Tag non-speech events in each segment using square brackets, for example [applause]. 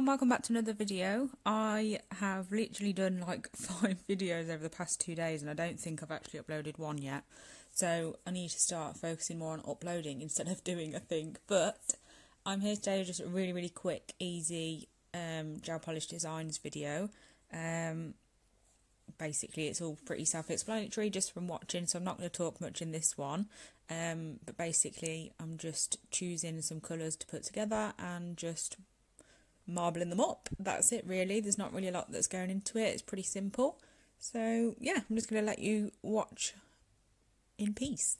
welcome back to another video. I have literally done like [laughs] five videos over the past two days and I don't think I've actually uploaded one yet. So I need to start focusing more on uploading instead of [laughs] doing a thing. But I'm here today with just a really, really quick, easy um, gel polish designs video. Um, basically, it's all pretty self-explanatory just from watching, so I'm not going to talk much in this one. Um, but basically, I'm just choosing some colours to put together and just marbling them up. That's it, really. There's not really a lot that's going into it. It's pretty simple. So, yeah, I'm just going to let you watch in peace.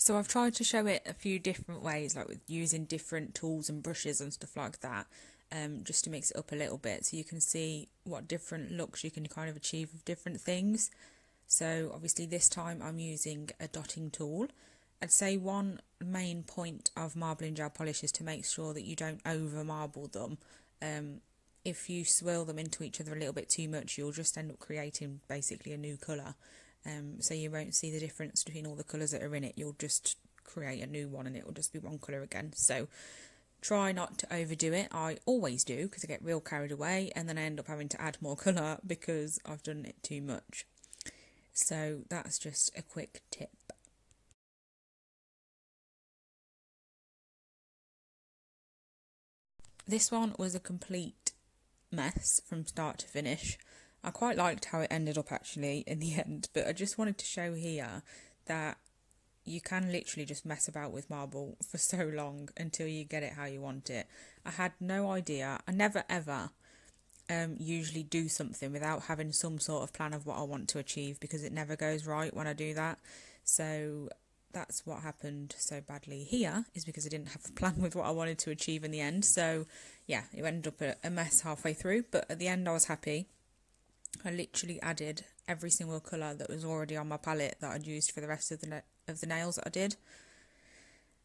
So I've tried to show it a few different ways, like with using different tools and brushes and stuff like that, um, just to mix it up a little bit so you can see what different looks you can kind of achieve with different things. So obviously this time I'm using a dotting tool. I'd say one main point of marbling gel polish is to make sure that you don't over marble them. Um, if you swirl them into each other a little bit too much, you'll just end up creating basically a new colour. Um, so you won't see the difference between all the colours that are in it. You'll just create a new one and it will just be one colour again. So try not to overdo it. I always do because I get real carried away and then I end up having to add more [laughs] colour because I've done it too much. So that's just a quick tip. This one was a complete mess from start to finish. I quite liked how it ended up actually in the [laughs] end, but I just wanted to show here that you can literally just mess about with marble [laughs] for so long until you get it how you want it. I had no idea. I never ever um, usually do something without having some sort of plan of what I want to achieve because it never goes right when I do that. So that's what happened so badly here is because I didn't have a plan [laughs] with what I wanted to achieve in the end. So yeah, it ended up a mess halfway through, but at the end I was happy. I literally added every single colour that was already on my palette that I'd used for the rest of the of the nails that I did.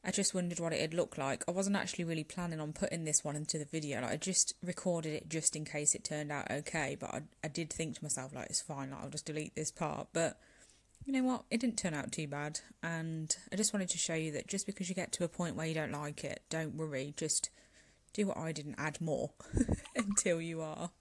I just wondered what it'd look like. I wasn't actually really planning on putting this one into the video. Like I just recorded it just in case it turned out okay. But I, I did think to myself like it's fine. Like I'll just delete this part. But you know what? It didn't turn out too bad. And I just wanted to show you that just because you get to a point where you don't like it, don't worry. Just do what I did and add more [laughs] until you are.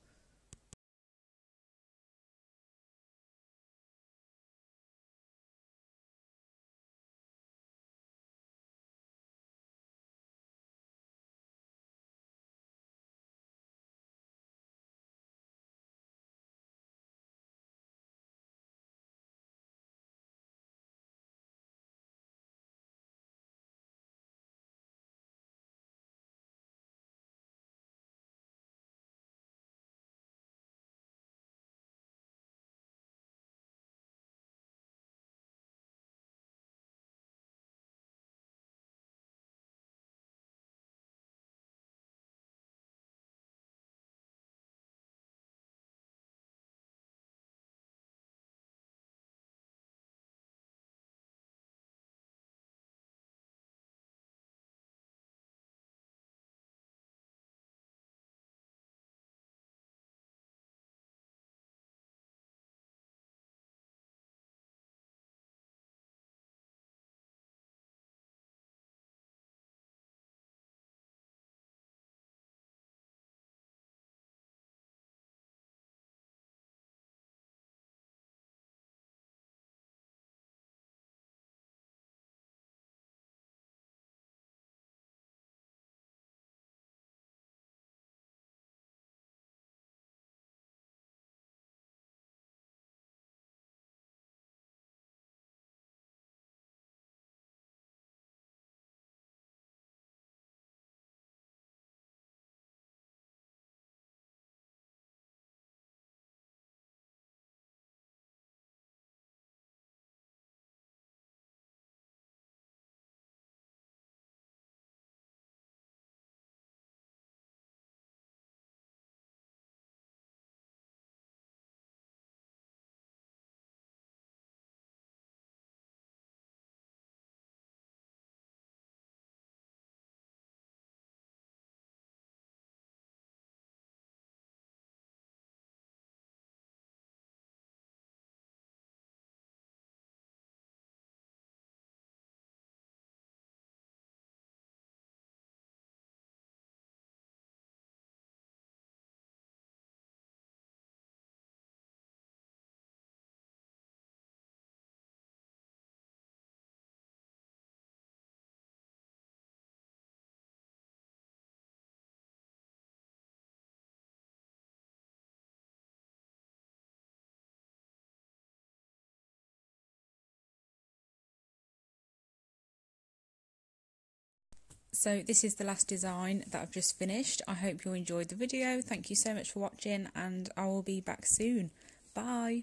So this is the last design that I've just finished. I hope you enjoyed the video. Thank you so much for watching and I will be back soon. Bye.